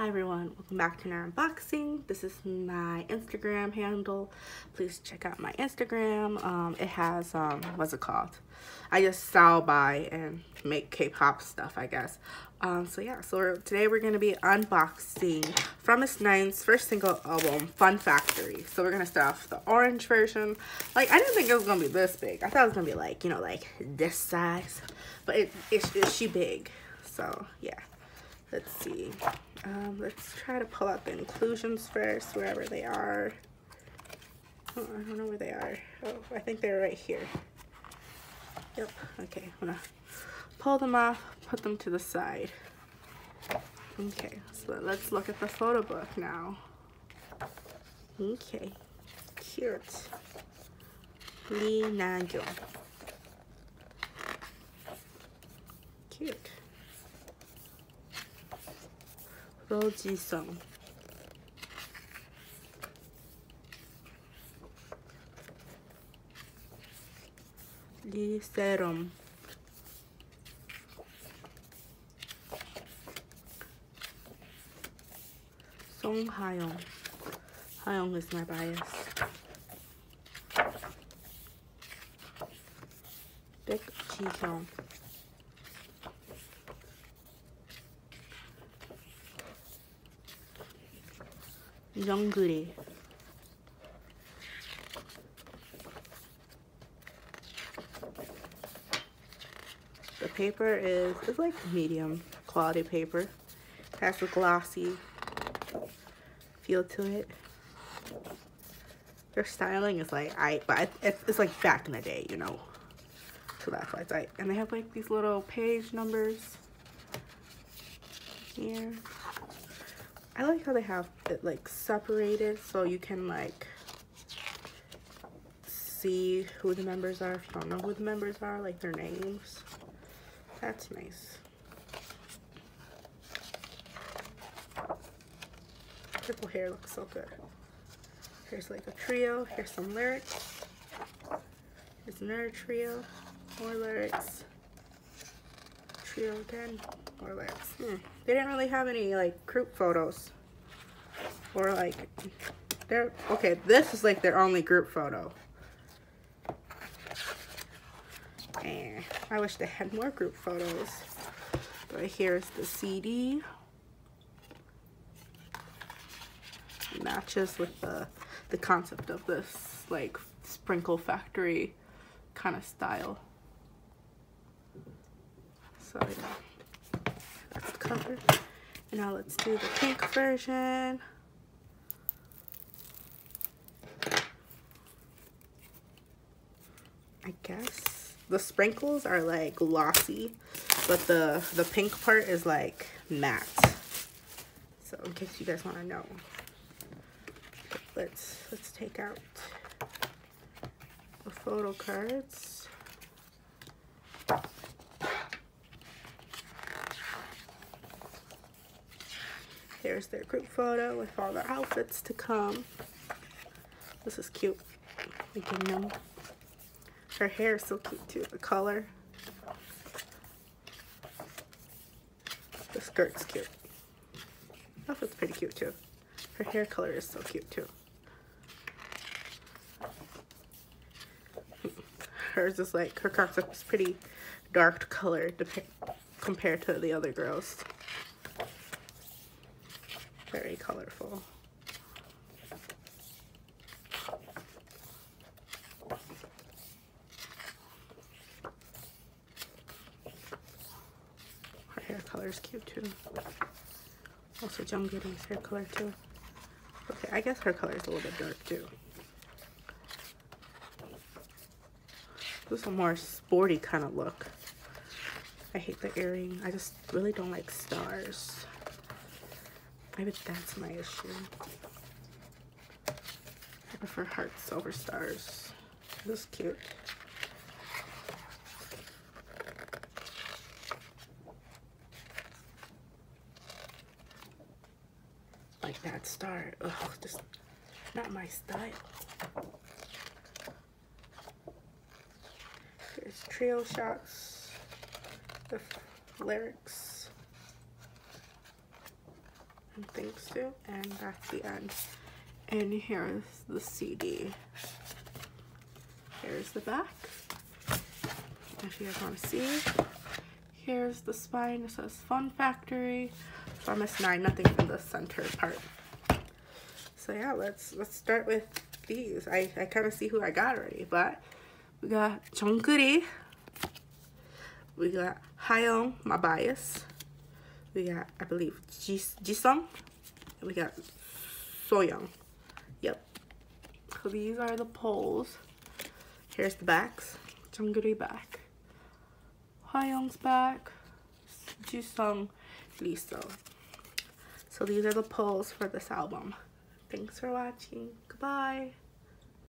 Hi everyone, welcome back to another unboxing. This is my Instagram handle. Please check out my Instagram. Um, it has, um, what's it called? I just sell by and make K-pop stuff, I guess. Um, so yeah, so today we're going to be unboxing Fromis9's first single album, Fun Factory. So we're going to start off the orange version. Like, I didn't think it was going to be this big. I thought it was going to be like, you know, like this size. But it, it, it, she big. So yeah, let's see. Um, let's try to pull out the inclusions first, wherever they are. Oh, I don't know where they are. Oh, I think they're right here. Yep, okay, I'm gonna pull them off, put them to the side. Okay, so let's look at the photo book now. Okay, cute. Lee Na-gyung. Cute. Roh Ji-sun. Lee Sae-rom. Song. Hayoung is my bias. Baek Ji-heon. 정글이 The paper is it's like medium quality paper. It has a glossy feel to it. Their styling is like I, but it's, it's like back in the day, you know. So that's why it's like, and they have like these little page numbers here. I like how they have it like separated so you can like see who the members are if you don't know who the members are, like their names. That's nice. Purple hair looks so good. Here's like a trio. Here's some lyrics. Here's another trio. More lyrics. Trio again. More lyrics. Hmm. They didn't really have any like group photos. Or like they're okay, this is like their only group photo. And I wish they had more group photos. But here's the CD. Matches with the the concept of this like sprinkle factory kind of style. So yeah, that's the cover. And now let's do the pink version. I guess the sprinkles are like glossy, but the, the pink part is like matte. So in case you guys want to know. Let's, let's take out the photo cards. Here's their group photo with all their outfits to come. This is cute. Again, no. Um, Her hair is so cute too, the color. The skirt's cute. Outfit's pretty cute too. Her hair color is so cute too. Hers is like, her concept is pretty dark color compared to the other girls. Very colorful. Color is cute too. Also Jungkook's hair color too. Okay, I guess her color is a little bit dark too. This is a more sporty kind of look. I hate the earring. I just really don't like stars. Maybe that's my issue. I prefer hearts over stars. This is cute. Like that star. Ugh, just not my style. There's trio shots, the lyrics, and things too. And that's the end. And here's the CD. Here's the back. If you guys want to see. Here's the spine. It says Fun Factory. I missed nine. Nothing from the center part. So yeah, let's let's start with these. I, I kind of see who I got already, but we got Jungkook. We got Hayoung, my bias. We got, I believe, Jisun. We got Soyoung. Yep. So these are the poles. Here's the backs. Jungkook back. Hayoung's back. Jisun. So these are the poles for this album. Thanks for watching. Goodbye.